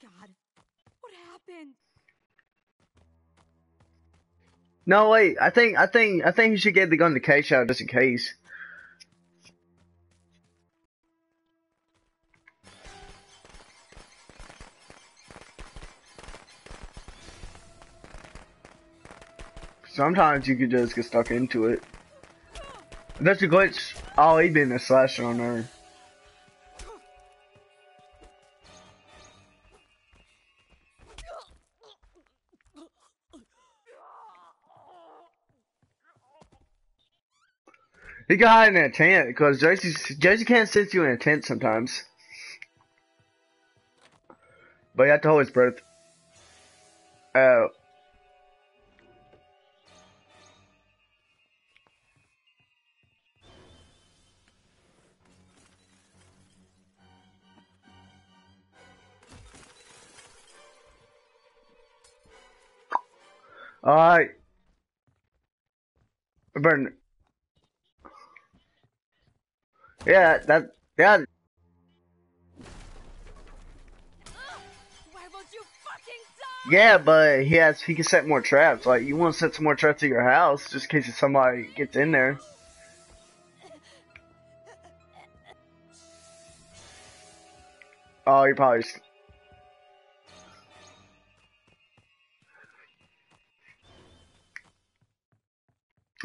God. What happened? No, wait. I think, I think, I think he should get the gun to K-Shot just in case. Sometimes you could just get stuck into it. That's a glitch. Oh, he been a slasher on there. He got hide in a tent because Jesse Jesse can't sit you in a tent sometimes. But you have to hold his breath. Uh, oh. Alright. Burn. Yeah, that, yeah. Why won't you fucking die? Yeah, but he has, he can set more traps. Like, you want to set some more traps at your house, just in case somebody gets in there. Oh, you probably.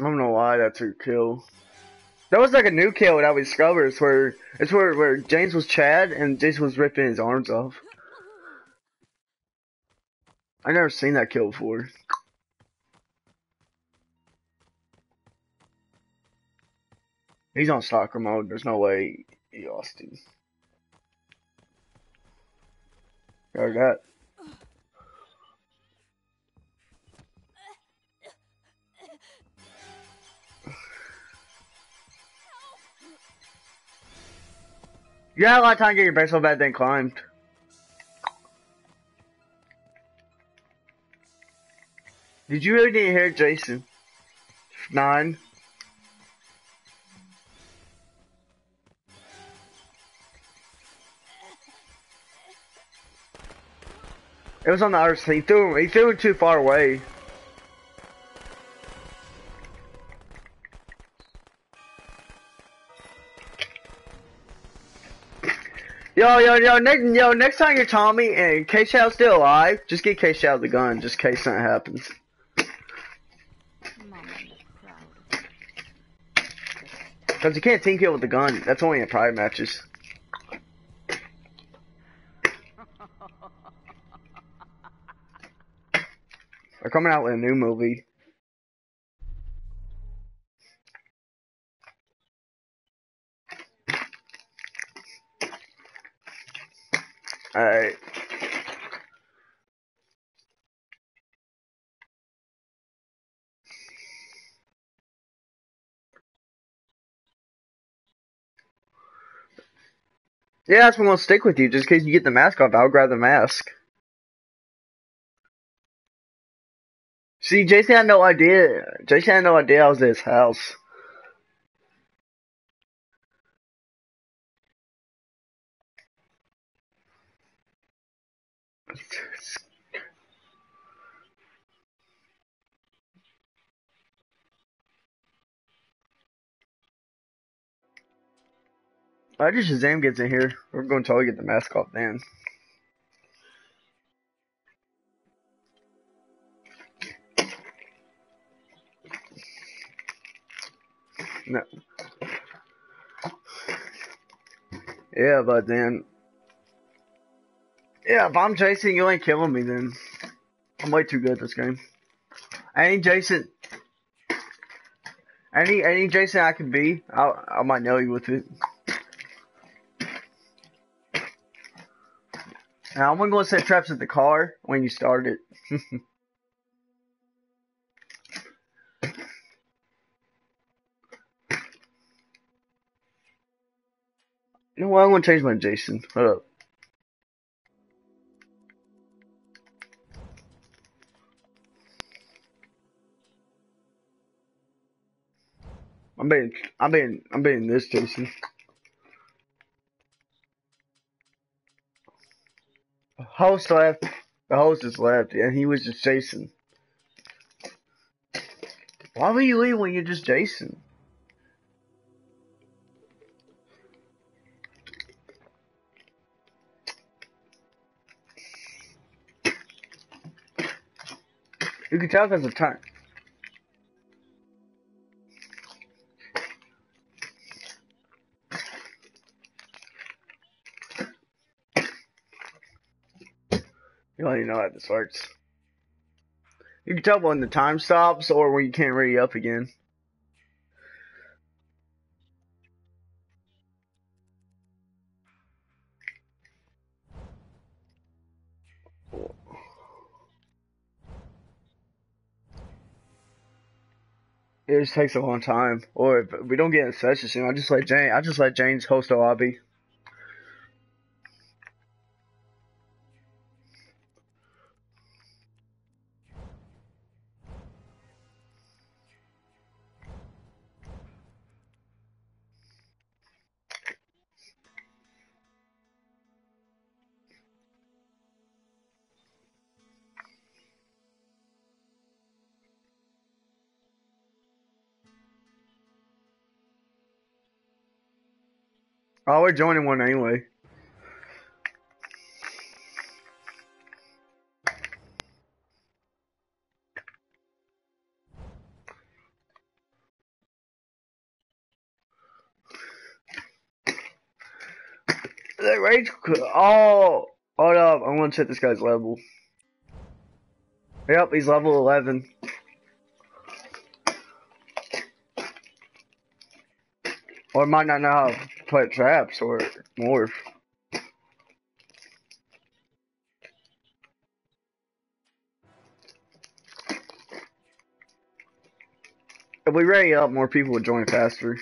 I don't know why that's her kill. That was like a new kill that we discovered. It's where it's where where James was Chad and Jason was ripping his arms off. I never seen that kill before. He's on stalker mode. There's no way he lost him. Heard that. You had a lot of time to get your baseball bat then climbed. Did you really need hear Jason? Nine. It was on the other side. He threw him. he threw it too far away. Yo, yo, yo, next, yo, next time you're Tommy and K Show's still alive, just get K Show the gun, just in case something happens. Mama be proud. Because you can't team kill with the gun. That's only in private matches. They're coming out with a new movie. Alright. Yeah, that's what I'm gonna stick with you, just in case you get the mask off, I'll grab the mask. See, Jason had no idea. Jason had no idea I was at his house. I just Shazam gets in here. We're going to totally get the mask off then. No. Yeah, but then. Yeah, if I'm Jason, you ain't killing me then. I'm way too good at this game. Any Jason. Any any Jason I can be, I I might nail you with it. Now I'm gonna set traps at the car when you start it. you know what? I'm gonna change my Jason. Hold up. I'm being, I'm being, I'm being this Jason. Host left. The host just left, and he was just Jason. Why would you leave when you're just Jason? You can tell because of time. You know how this works. You can tell when the time stops or when you can't ready up again. It just takes a long time. Or if we don't get in session soon, I just let Jane I just let James host the lobby. Oh, we're joining one anyway. That rage. Oh, hold up. I want to check this guy's level. Yep, he's level 11. Or might not know put traps or morph. If we ready up, more people would join faster.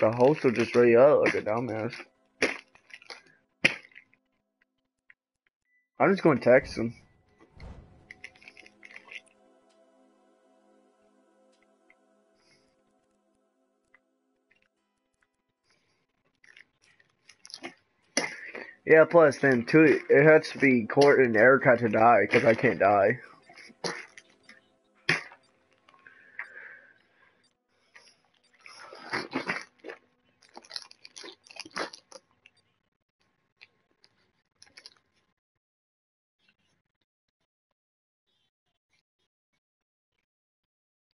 The host will just ready up like a dumbass. I'm just going to text him. Yeah, plus then two, it has to be Court and Erica to die because I can't die.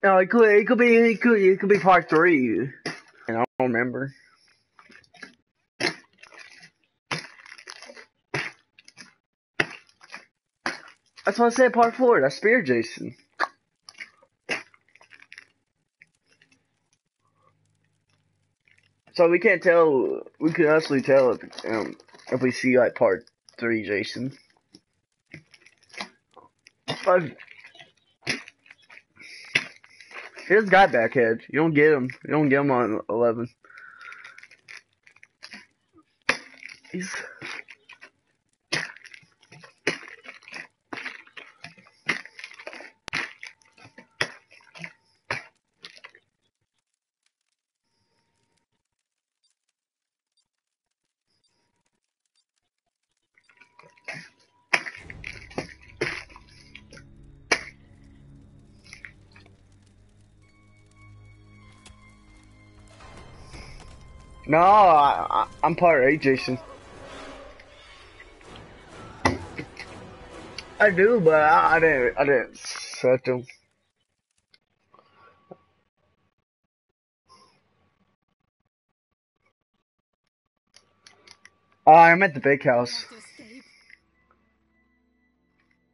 No, it could, it could be, it could, it could be part three, and I don't remember. That's what I said, part four. That's Spear Jason. So we can't tell. We can actually tell if um if we see like part three, Jason. But here's guy backhead. You don't get him. You don't get him on eleven. He's. No, I, I'm part A, Jason. I do, but I, I didn't. I didn't set them. Oh, I'm at the big house.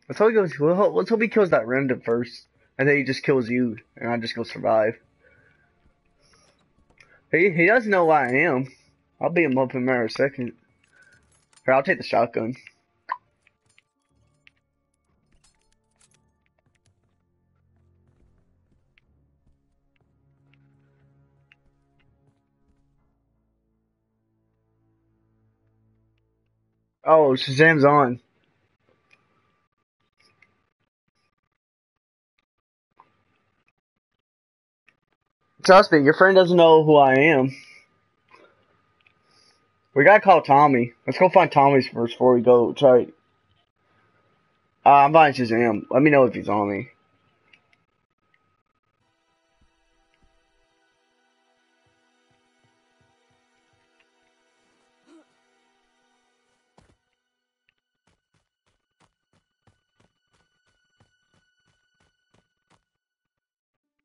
Let's hope he goes. Let's hope he kills that random first, and then he just kills you, and I just go survive. He he doesn't know where I am. I'll beat him up in a second. Here, I'll take the shotgun. Oh, Shazam's on. Trust me, your friend doesn't know who I am. We gotta call Tommy. Let's go find Tommy's first before we go try. Uh, I'm buying Shazam. Let me know if he's on me.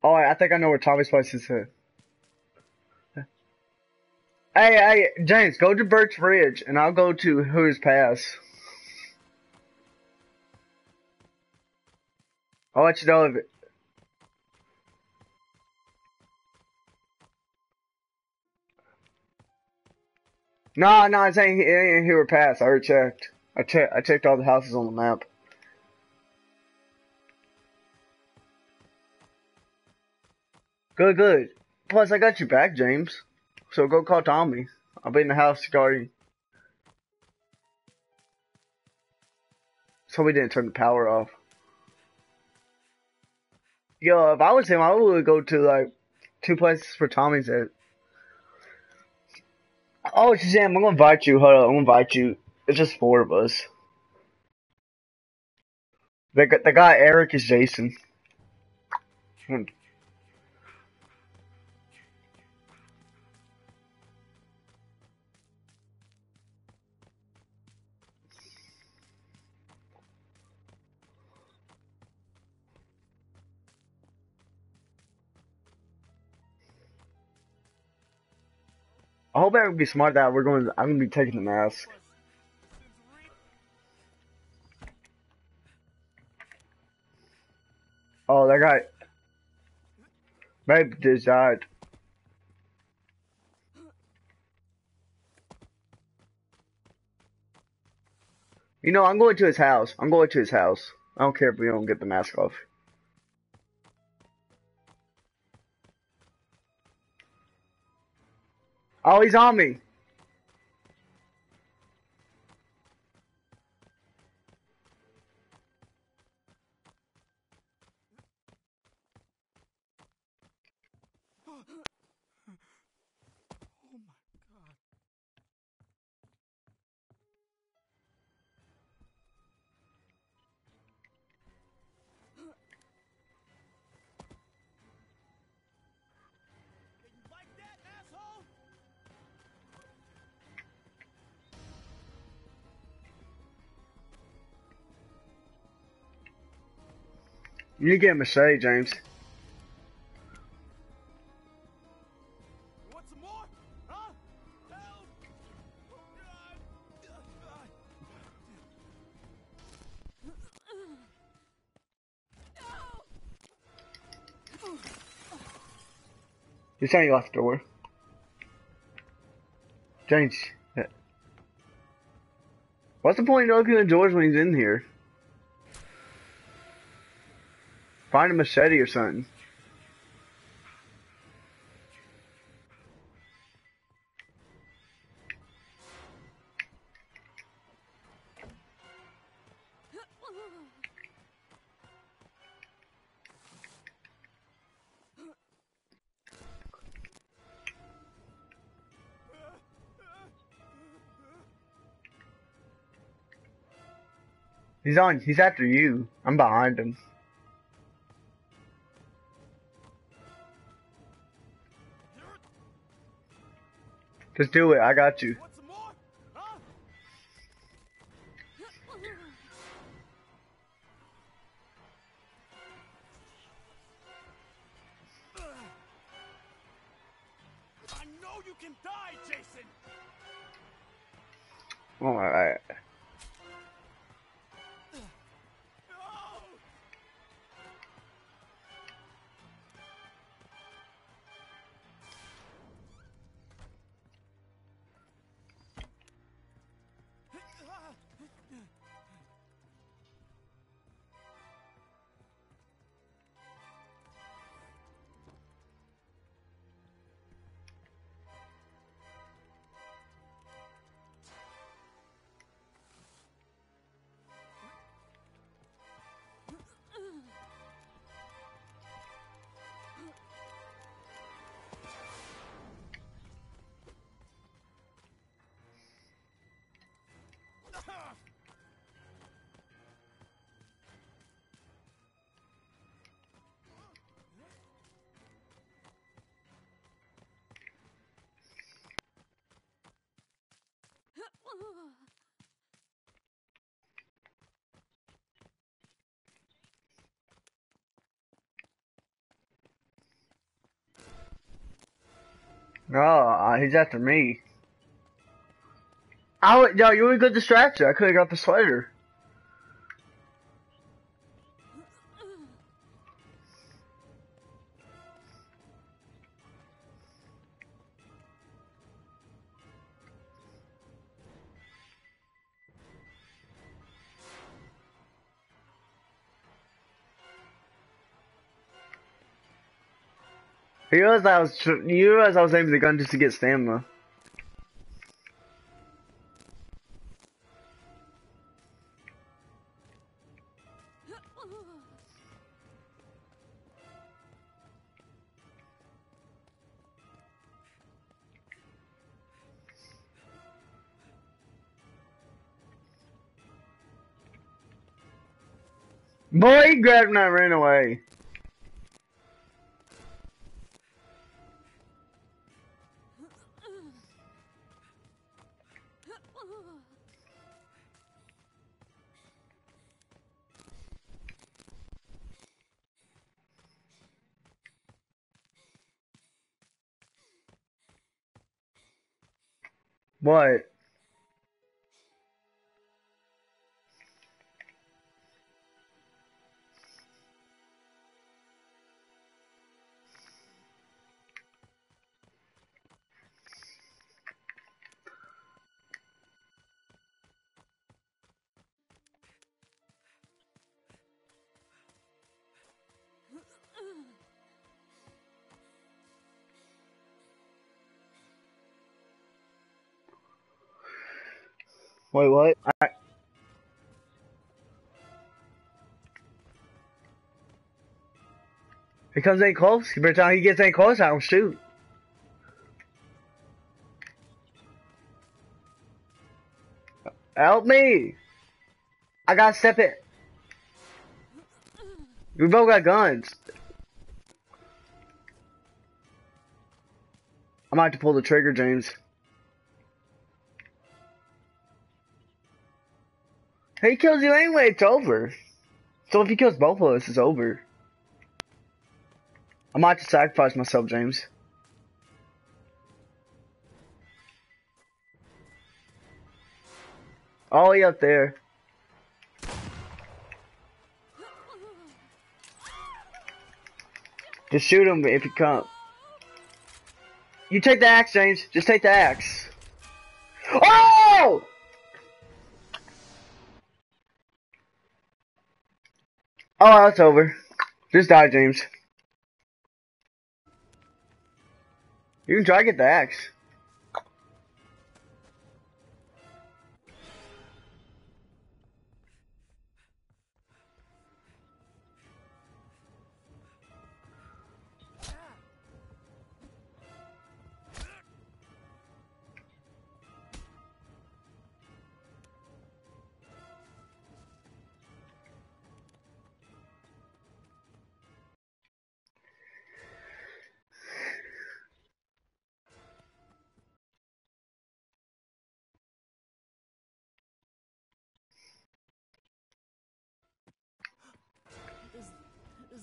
Oh, I think I know where Tommy's place is. At. Hey, hey, James, go to Birch Ridge, and I'll go to Who's Pass. I'll let you know if it. No, no, it's ain't, it ain't here pass. I already checked. I checked. I checked all the houses on the map. Good, good. Plus, I got you back, James. So go call Tommy. I'll be in the house guarding. So we didn't turn the power off. Yo, if I was him, I would go to like two places for Tommy's at. Oh, Shazam, I'm gonna invite you. Hold on, I'm gonna invite you. It's just four of us. The, the guy Eric is Jason. Hmm. I hope everyone be smart that we're going. I'm gonna be taking the mask. Oh, that guy. Maybe just died. You know, I'm going to his house. I'm going to his house. I don't care if we don't get the mask off. Oh, he's on me. Help! Oh god! God. He's saying he left the door. James. uh, What's the point of opening the doors when he's in here? Find a machete or something. He's on. He's after you. I'm behind him. Just do it. I got you. Oh, uh, he's after me. I would, yo, you a good distraction. I could have got the sweater. You realize I was, you I was aiming the gun just to get stamina. Boy, he grabbed and I ran away. What? Wait, what? I, he comes in close. Every time he gets in close, I don't shoot. Help me! I gotta step it. We both got guns. I might have to pull the trigger, James. He kills you anyway, it's over. So if he kills both of us, it's over. I might have to sacrifice myself, James. Oh, All the way up there. Just shoot him if he comes. You take the axe, James. Just take the axe. Oh! Oh, that's over. Just die, James. You can try to get the axe.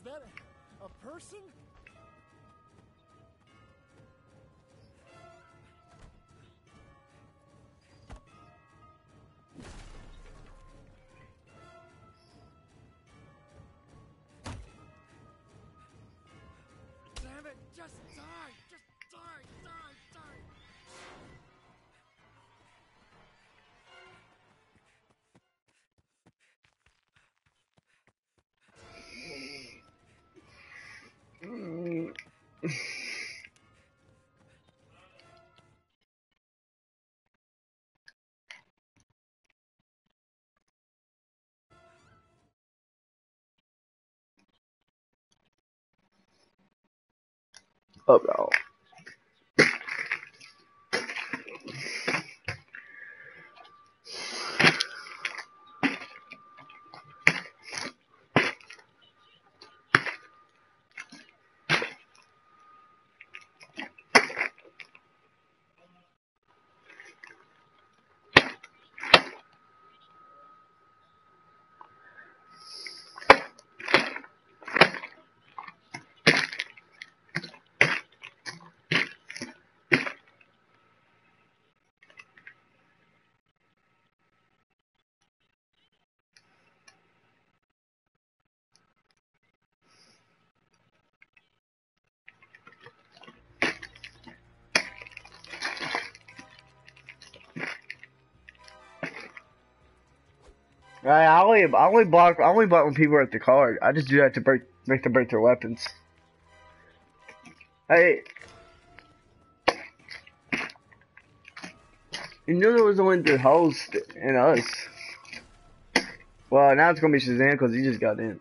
That a, a person? Oh no. I only I only block I only block when people are at the card. I just do that to break make them break their weapons. Hey, you knew there was only the host and us. Well, now it's gonna be Shazam because he just got in.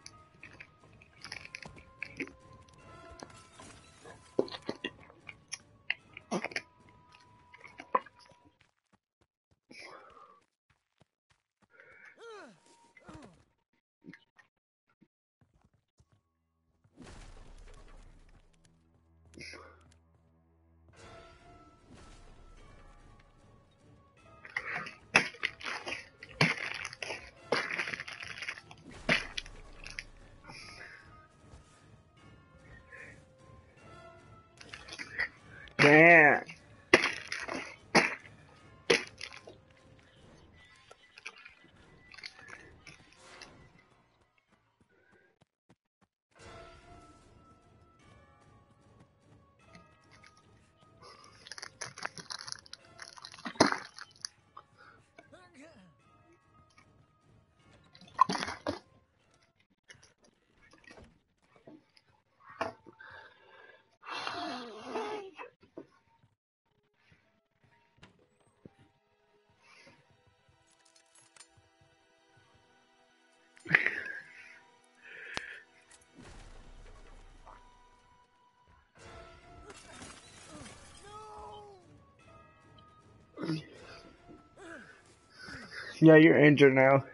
Yeah, you're injured now.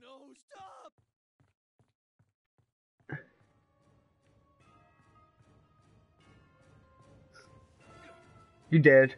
No, stop! You dead.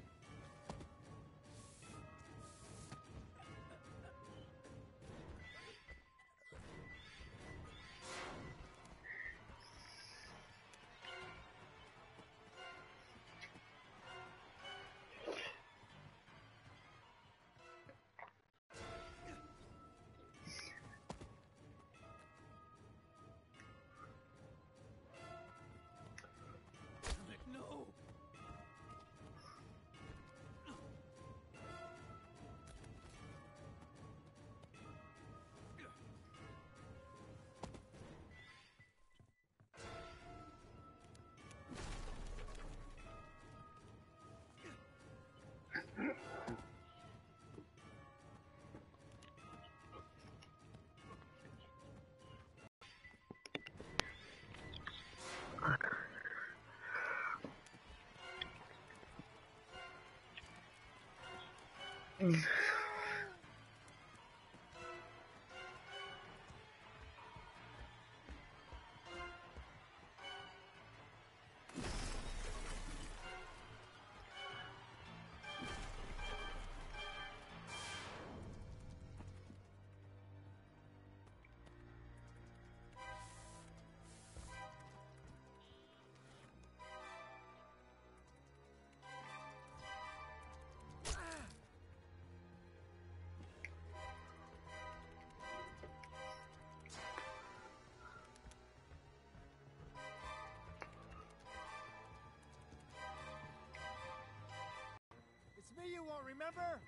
You won't remember?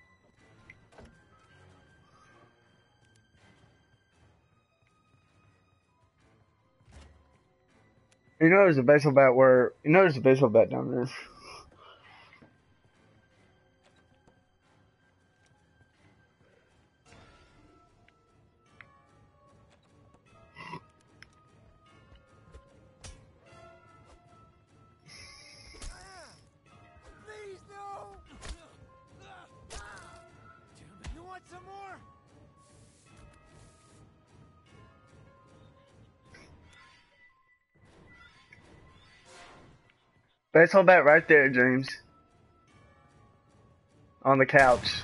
You know there's a baseball bat where you know there's a baseball bat down there. Baseball bat right there, James. On the couch.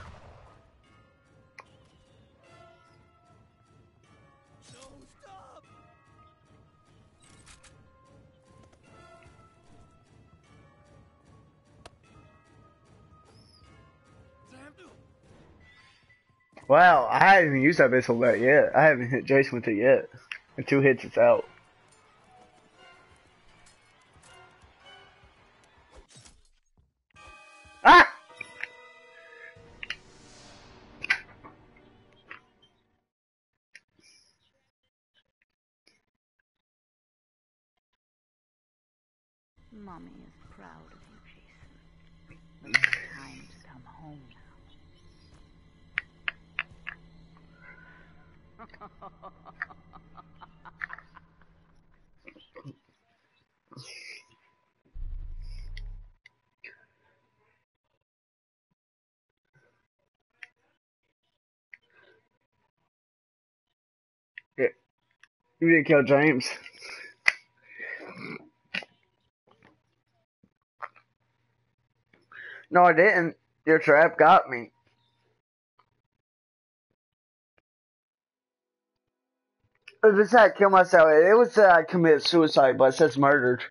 Wow, I haven't used that baseball bat yet. I haven't hit Jason with it yet. In two hits, it's out. Didn't kill James. No, I didn't. Your trap got me. If it said kill myself, it would say I committed suicide, but it says murdered.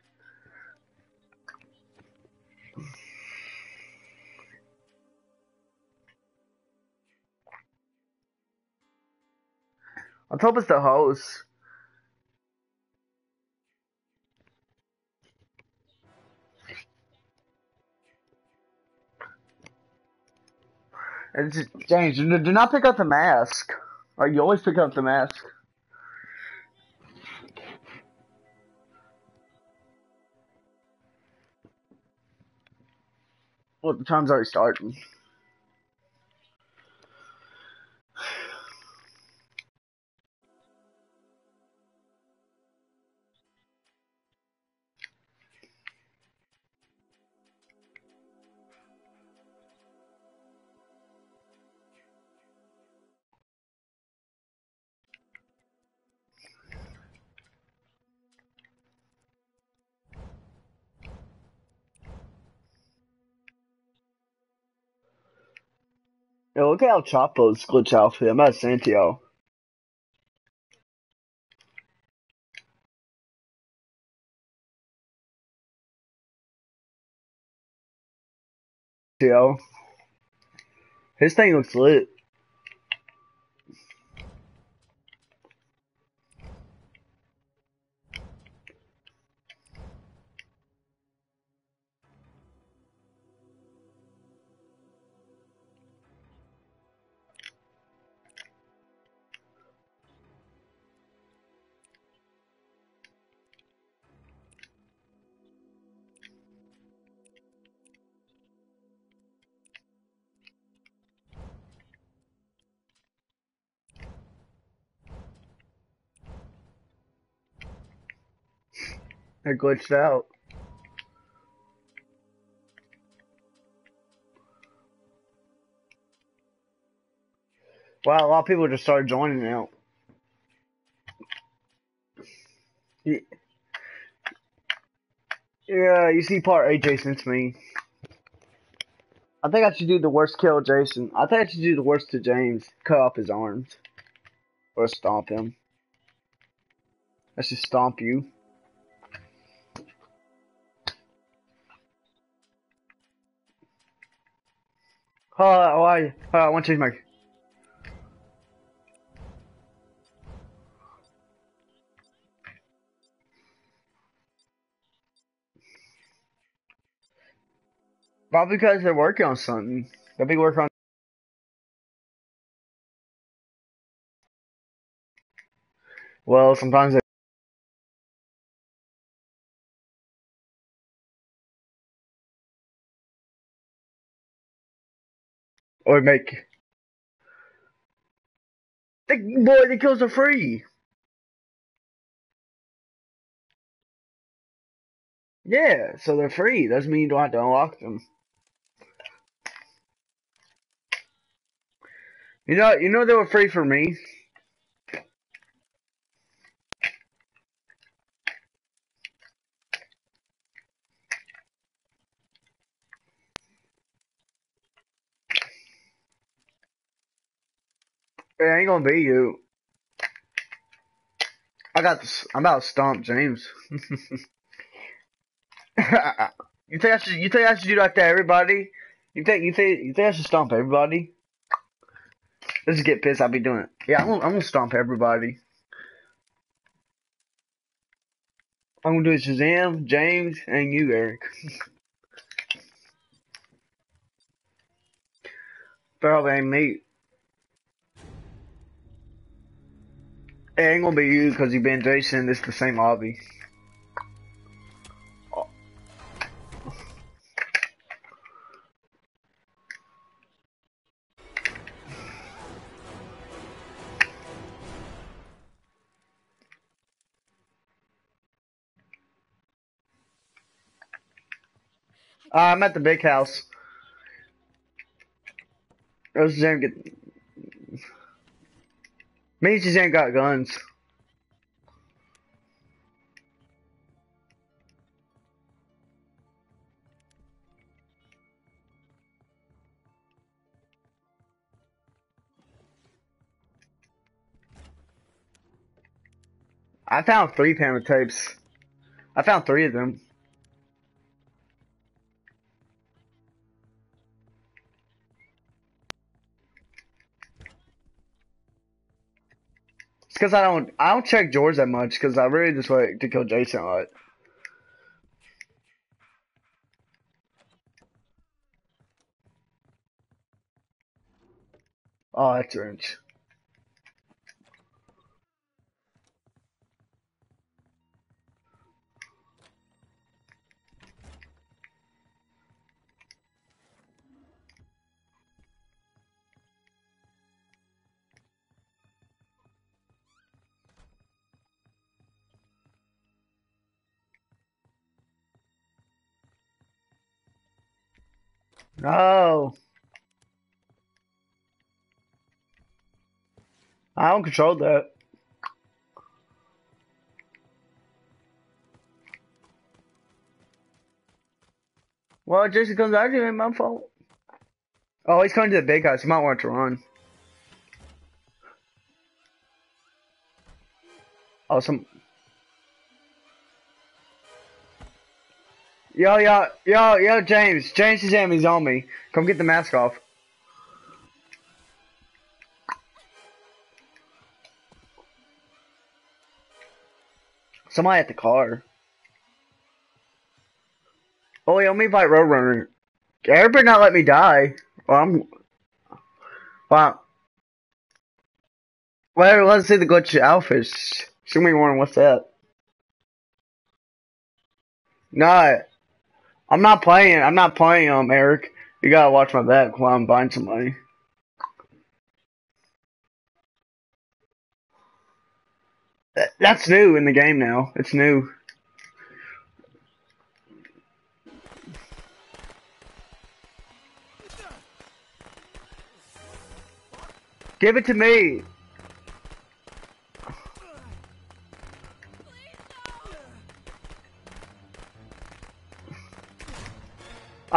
On top it's the host. Just, James, do do not pick up the mask. Like you always pick up the mask. Well, the time's already starting. Yo, look at how Chapo's glitch outfit. I'm at Santiago. Yo. His thing looks lit. It glitched out. Wow, a lot of people just started joining now. Yeah, you see part A, Jason, it's me. I think I should do the worst kill, Jason. I think I should do the worst to James. Cut off his arms. Or stomp him. Let's just stomp you. Hold on, hold on, hold I want to change my... Probably because they're working on something. They'll be working on... Well, sometimes they... Or make... The, boy, the kills are free! Yeah, so they're free. Doesn't mean you don't have to unlock them. You know, you know they were free for me. It ain't gonna be you. I got this. I'm about to stomp James. you think I should? You think I should do that, everybody? You think? You think? You think I should stomp everybody? Let's just get pissed. I'll be doing it. Yeah, I'm gonna, I'm gonna stomp everybody. I'm gonna do it Shazam, James, and you, Eric. Probably ain't me. It ain't gonna be you because you've been Jason. It's the same hobby. Uh, I'm at the big house. Let's get and Suzanne got guns. I found three Pamela tapes. I found three of them. Because I don't I don't check George that much because I really just like to kill Jason a lot. Oh, that's orange. No. I don't control that. Well, Jason comes out here, ain't my fault. Oh, he's coming to the big house. He might want to run. Oh, some. Yo, yo, yo, yo, James. James is He's on me. Come get the mask off. Somebody at the car. Oh, let me invite Roadrunner. Everybody not let me die. Well, I'm. Wow. Well, let's see the glitch outfits. Show me one. What's that? No, I'm not playing. I'm not playing. Um, Eric, you gotta watch my back while I'm buying somebody. That, that's new in the game now. It's new. Give it to me.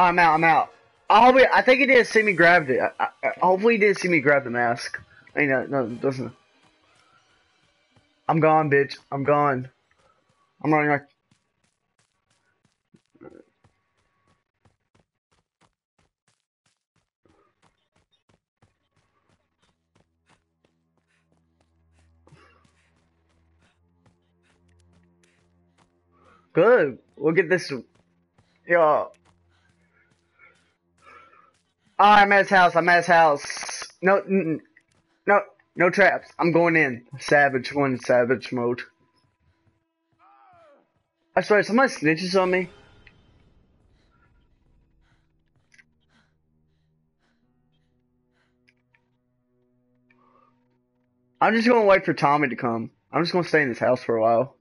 I'm out. I'm out. I hope I think he didn't see me grab it. I, I, hopefully, he didn't see me grab the mask. I mean, no, it doesn't. I'm gone, bitch. I'm gone. I'm running like. Good. We'll get this. Yeah. Oh, I'm at his house. I'm at his house. No, no, no traps. I'm going in. Savage, one, savage mode. I swear, somebody snitches on me. I'm just gonna wait for Tommy to come. I'm just gonna stay in this house for a while.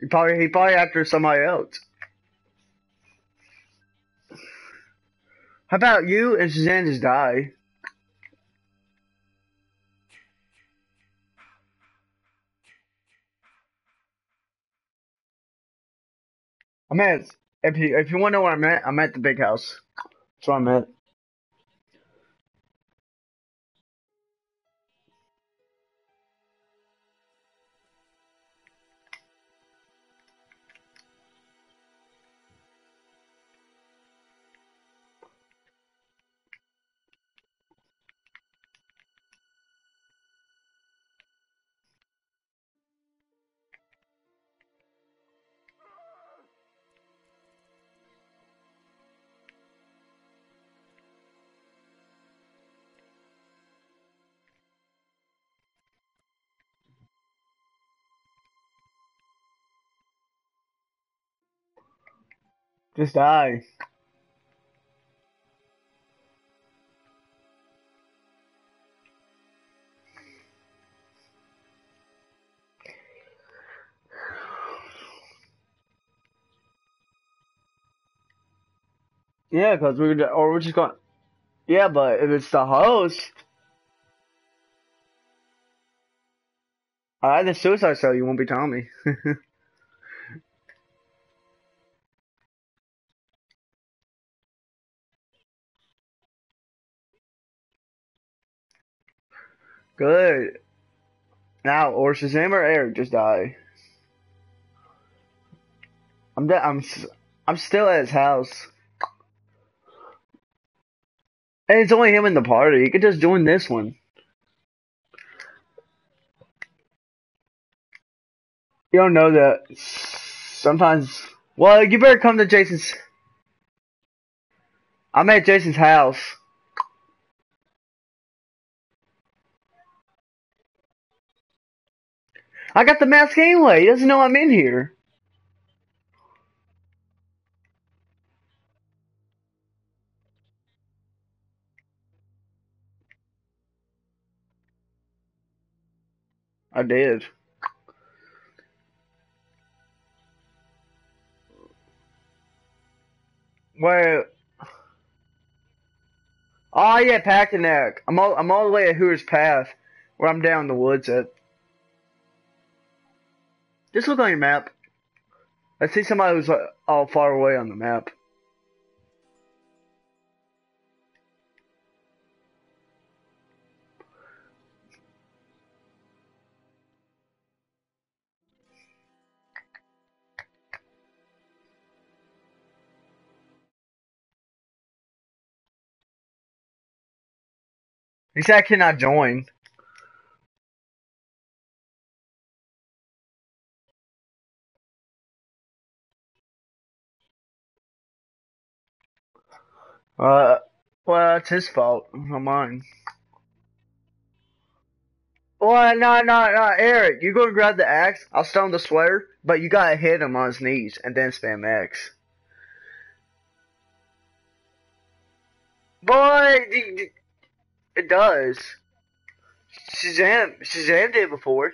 He probably he probably after somebody else. How about you and Suzanne just die? I'm at if you if you want to know where I'm at, I'm at the big house. That's where I'm at. Just die. Yeah, because we're or we're just going. Yeah, but if it's the host, I the suicide cell. You won't be telling Good. Now, or Shazam or Eric just die. I'm de- I'm I'm still at his house. And it's only him in the party. He could just join this one. You don't know that. Sometimes. Well, you better come to Jason's. I'm at Jason's house. I got the mask anyway. He doesn't know I'm in here. I did. Wait. Oh yeah, Packanack. I'm all I'm all the way at Hoover's Path, where I'm down in the woods at. Just look on your map. I see somebody who's uh, all far away on the map. He said I cannot join. Uh, well, it's his fault, not mine. Well, no, no, no, Eric, you go and grab the axe. I'll stone the sweater, but you gotta hit him on his knees and then spam X. Boy, it does. Shazam, Shazam did before.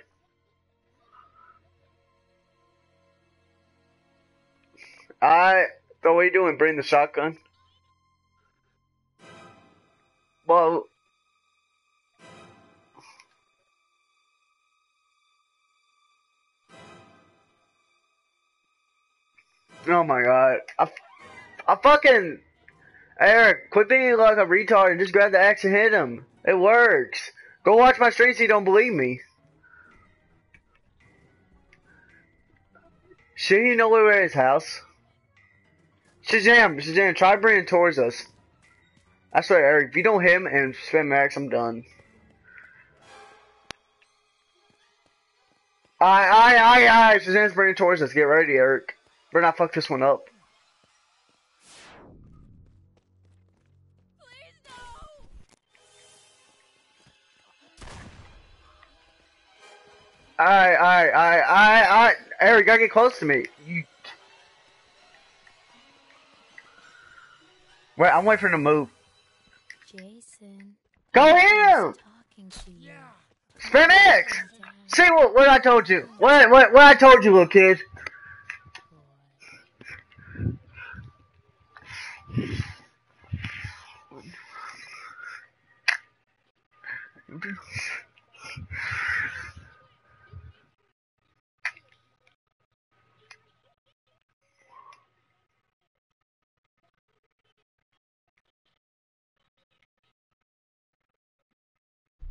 I, so what are you doing? Bring the shotgun? Well, oh my god. I, I fucking, Eric, quit being like a retard and just grab the axe and hit him. It works. Go watch my stream so you don't believe me. Should he know we're at his house? Shazam, Shazam, try bringing towards us. I swear, Eric, if you don't hit him and spam max, I'm done. Aye, aye, aye, aye, Shazam's bringing towards us. Get ready, Eric. Better not fuck this one up. Aye, aye, aye, aye, aye. Eric, gotta get close to me. You. Wait, I'm waiting for him to move. Jason, Go hit who's him! talking to you. Spam X! See what, what I told you. What, what, what I told you, little kid.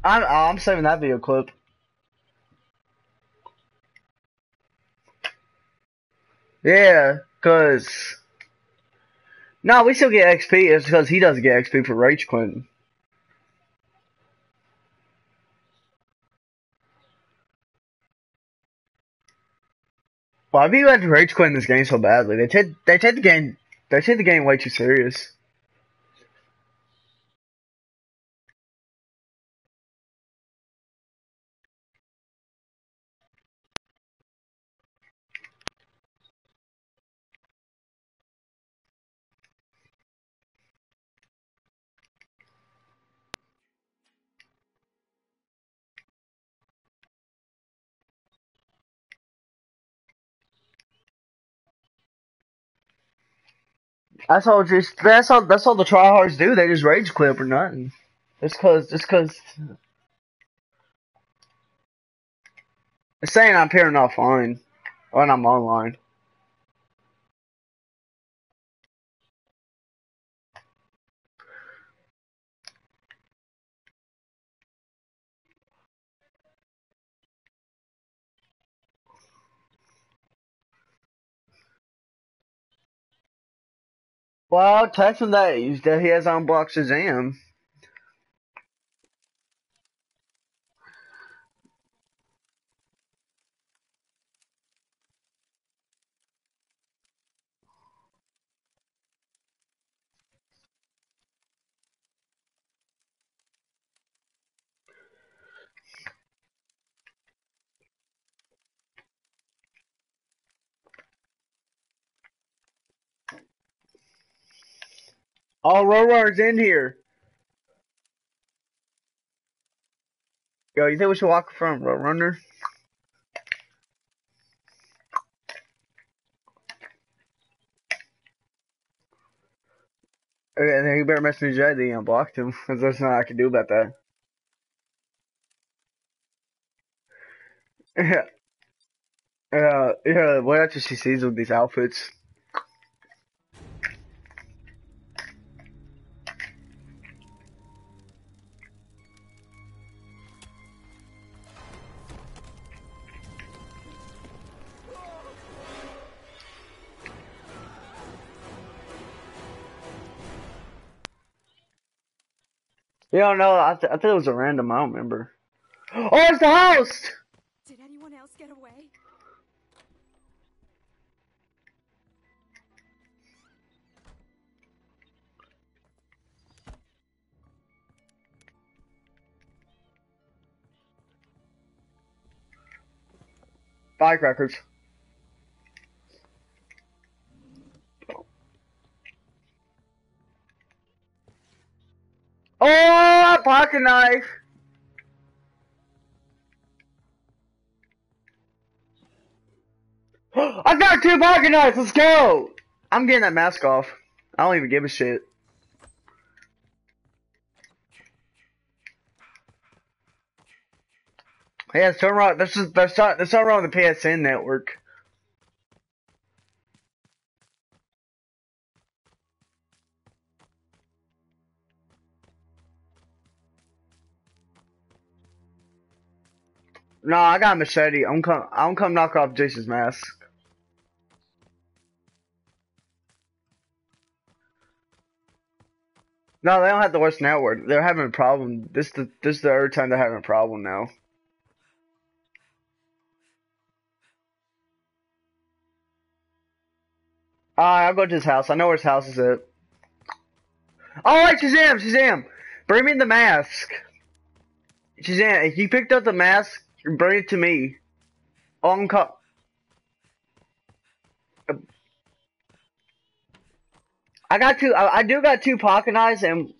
I'm, I'm saving that video clip. Yeah, cause no, we still get XP. It's because he doesn't get XP for Rage Quitting. Why do you to rage quit in this game so badly? They take they take the game they take the game way too serious. That's all. Just that's all. That's all the tryhards do. They just rage clip or nothing. Just cause. Just cause. It's saying I'm appearing offline when I'm online. Well, he that he has unblocked Shazam. All Roar's in here. Yo, you think we should walk from Roadrunner? Okay, then you better message Jay that you unblocked him, because there's nothing I can do about that. Yeah. Yeah, yeah, what after she sees with these outfits? You don't know, I, th- I thought it was a random, I don't remember. Oh, it's the host! Did anyone else get away? Firecrackers. Oh, pocket knife! I got two pocket knives, let's go! I'm getting that mask off. I don't even give a shit. Yeah, it's something wrong. This is there's something, wrong with the PSN network. No, I got machete. I'm come. I'm come knock off Jason's mask. No, they don't have the worst network. They're having a problem. This the this is the third time they're having a problem now. Alright, I'll go to his house. I know where his house is at. Alright, Shazam! Shazam! Bring me the mask. Shazam, if you picked up the mask, bring it to me. On co- I got two. I, I do got two pocket knives and.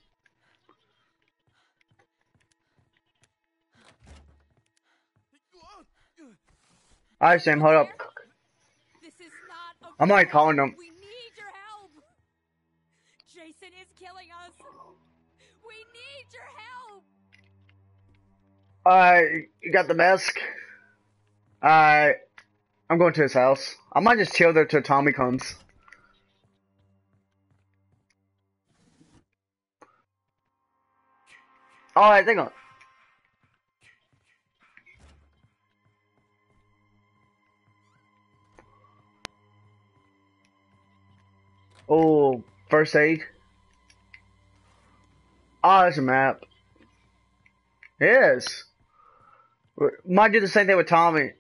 Alright, Sam, hold up. This is not okay. I'm already calling them. Alright, you got the mask? Alright. I'm going to his house. I might just chill there till Tommy comes. Alright, hang on. Oh, first aid. Ah, oh, there's a map. Yes. Might do the same thing with Tommy.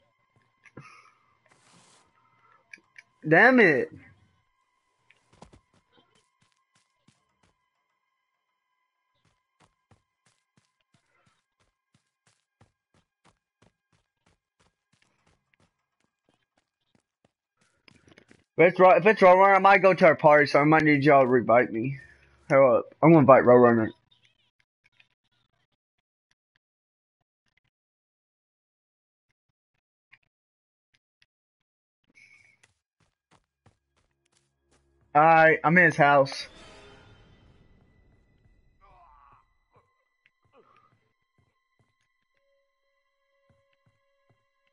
Damn it. If it's, if it's Roadrunner, I might go to our party, so I might need y'all to invite me. Hold up. I'm gonna invite Roadrunner. Alright, I'm in his house.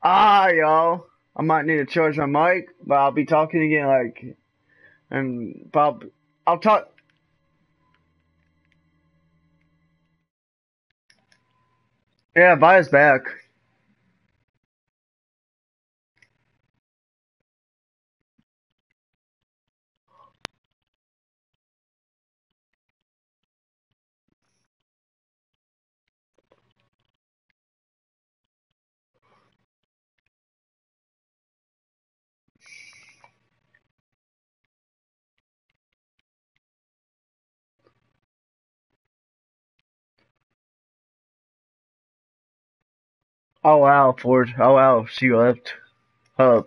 Ah, y'all. I might need to charge my mic, but I'll be talking again, like, and Bob, I'll talk. Yeah, Vi's back. Oh wow, Ford. Oh wow, she left. Uh,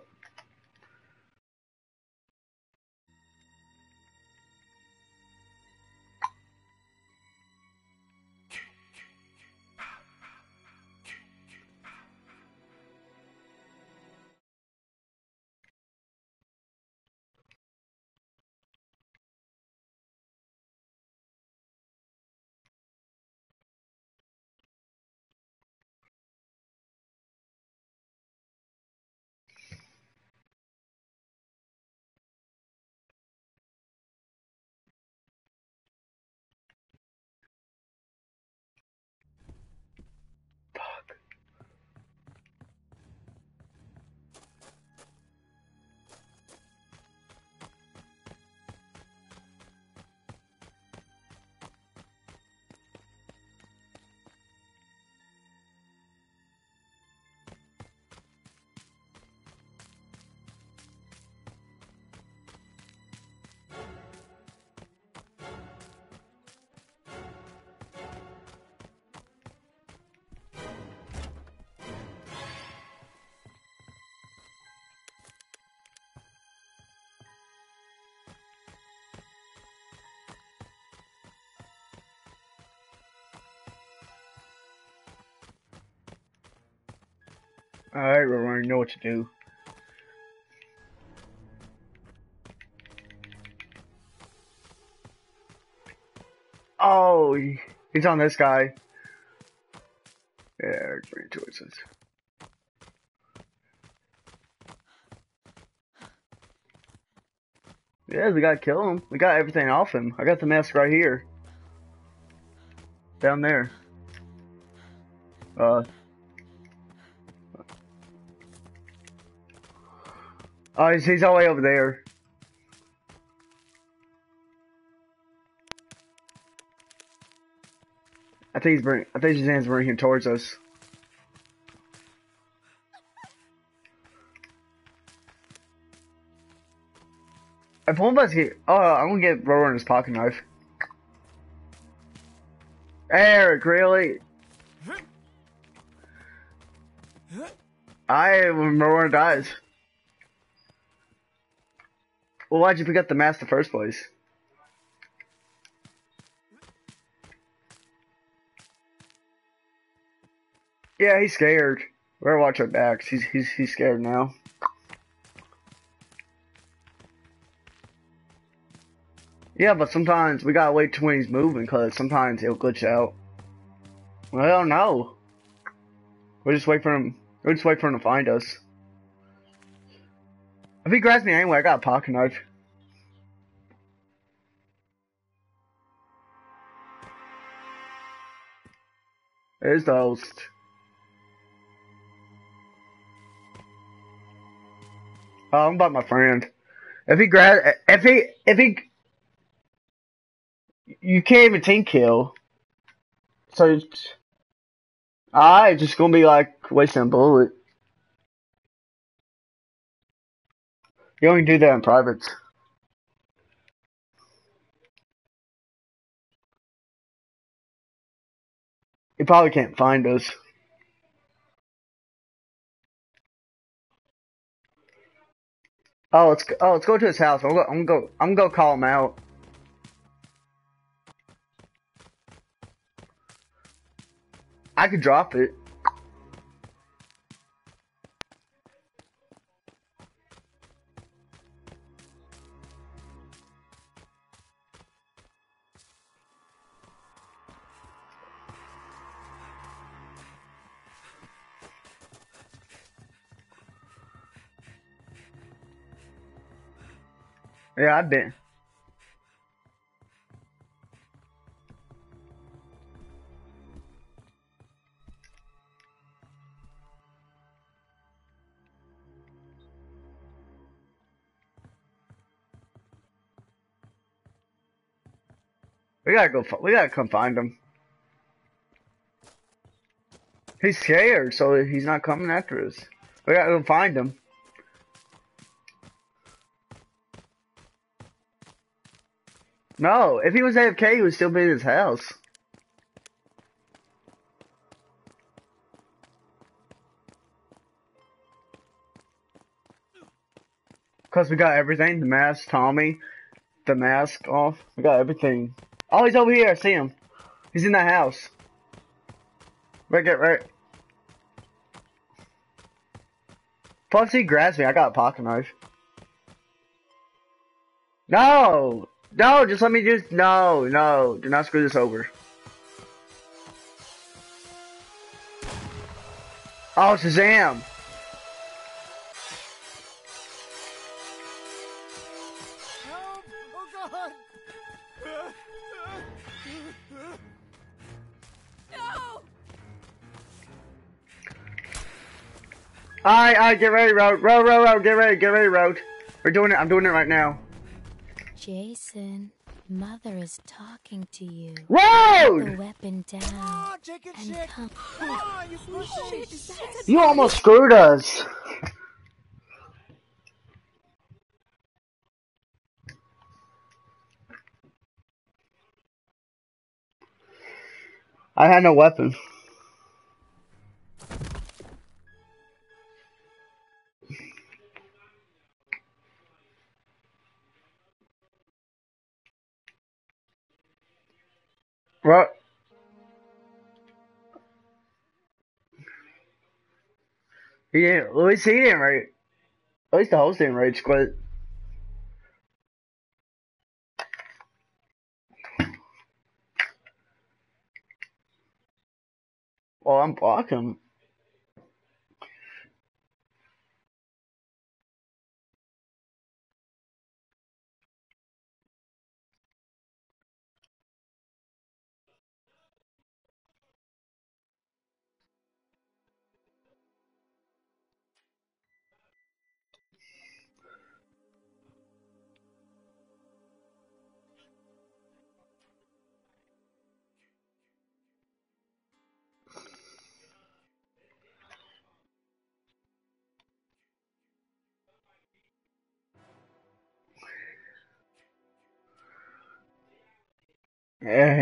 alright, Rowan, you know what to do. Oh, he's on this guy. Yeah, great choices. Yeah, we gotta kill him. We got everything off him. I got the mask right here. Down there. Uh. Oh, he's, he's all the way over there. I think he's bring. I think his hands bringing him towards us. If one of us get, oh, I'm gonna get Rowan his pocket knife. Eric, really? I when Rowan dies. Well, why'd you pick up the mask in the first place? Yeah, he's scared. We better watch our backs. He's he's he's scared now. Yeah, but sometimes we gotta wait till when he's moving, cause sometimes he'll glitch out. Well, I don't know. We'll just wait for him. We'll just wait for him to find us. If he grabs me anyway, I got a pocket knife. There's the host. Oh, I'm about my friend. If he grab, if he, if he, you can't even team kill. So, alright, just gonna be like wasting a bullet. You only do that in private. He probably can't find us. Oh, let's go, oh let's go to his house. I'm gonna, I'm go I'm gonna go call him out. I could drop it. Yeah, I've been. We gotta go. We gotta come find him. He's scared, so he's not coming after us. We gotta go find him. No, if he was AFK, he would still be in his house. Cause we got everything, the mask, Tommy, the mask off. We got everything. Oh, he's over here. I see him. He's in that house. Right, get right. Plus, he grabs me. I got a pocket knife. No! No, just let me just. No, no. Do not screw this over. Oh, Shazam! Oh! Alright, alright, get ready, Road. Road, Road, Road, get ready, get ready, Road. We're doing it. I'm doing it right now. Jason, Mother is talking to you. Road. The weapon down chicken and shit! come. Ah, you pussy! You almost screwed us. I had no weapon. He didn't. At least he didn't rage. At least the host didn't rage quit. Well, I'm blocking.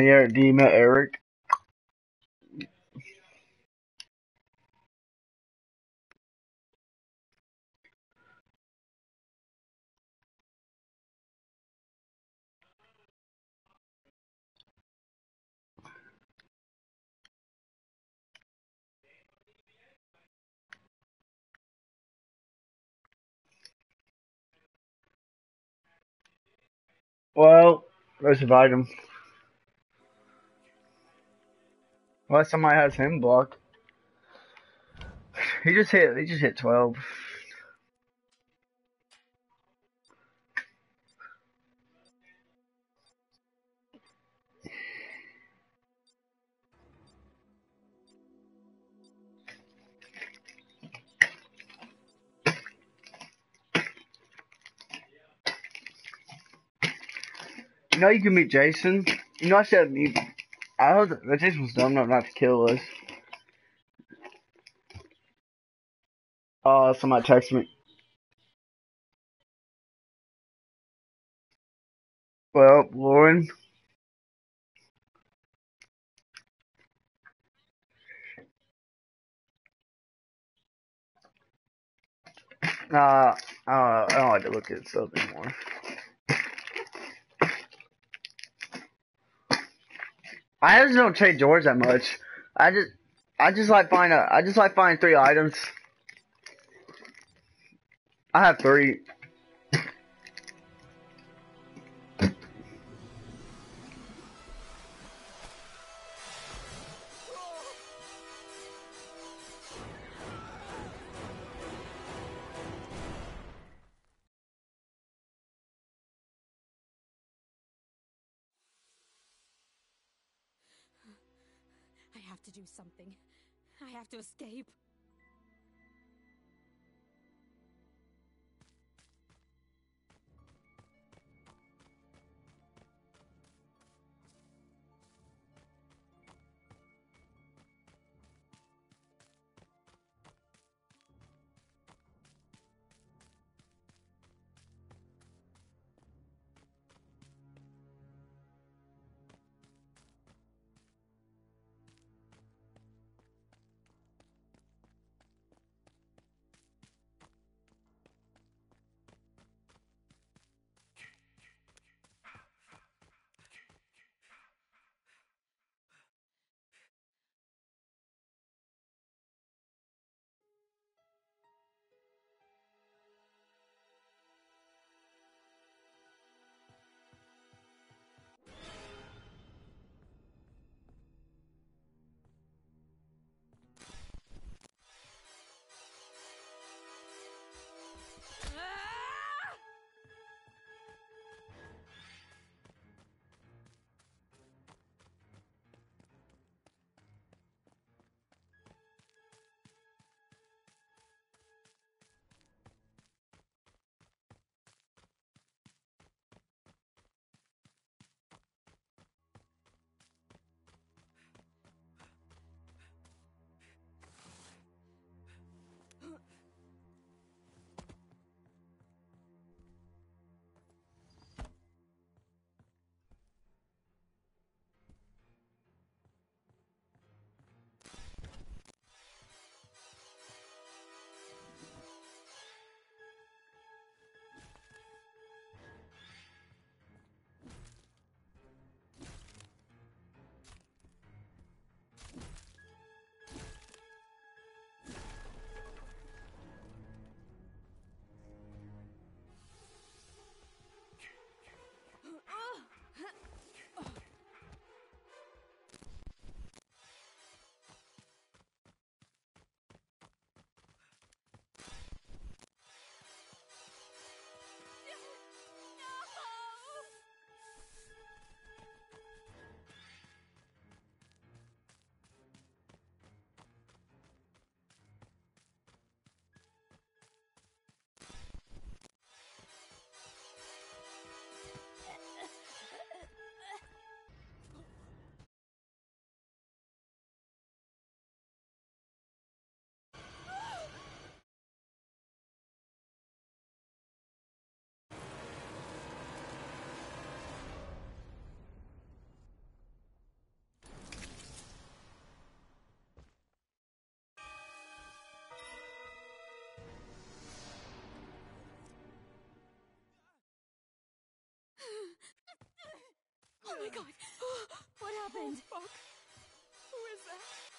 Yeah, do you met Eric? Well, let's invite him. Unless somebody has him blocked. He just hit, he just hit 12. You know you can meet Jason. You know I said meet. I heard that Jason was dumb enough not to kill us. Uh, somebody text me. Well, Lauren. Nah, uh, I don't like to look at stuff anymore. I just don't trade George that much. I just, I just like find a, I just like find three items. I have three. Something. I have to escape. Oh my god! What happened? Oh, fuck. Who is that?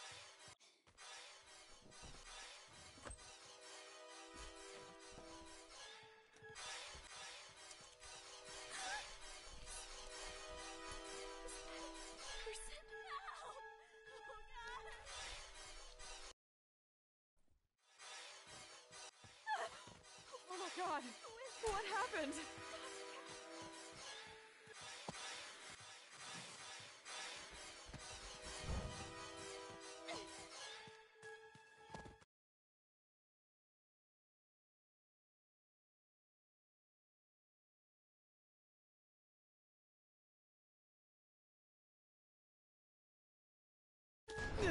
You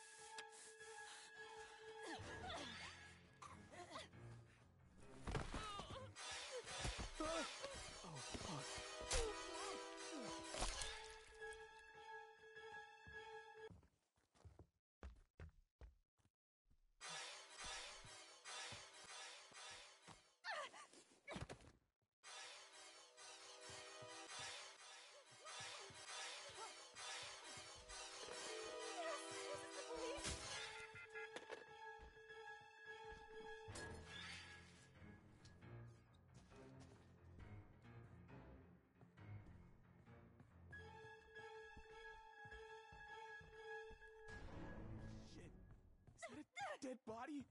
dead body?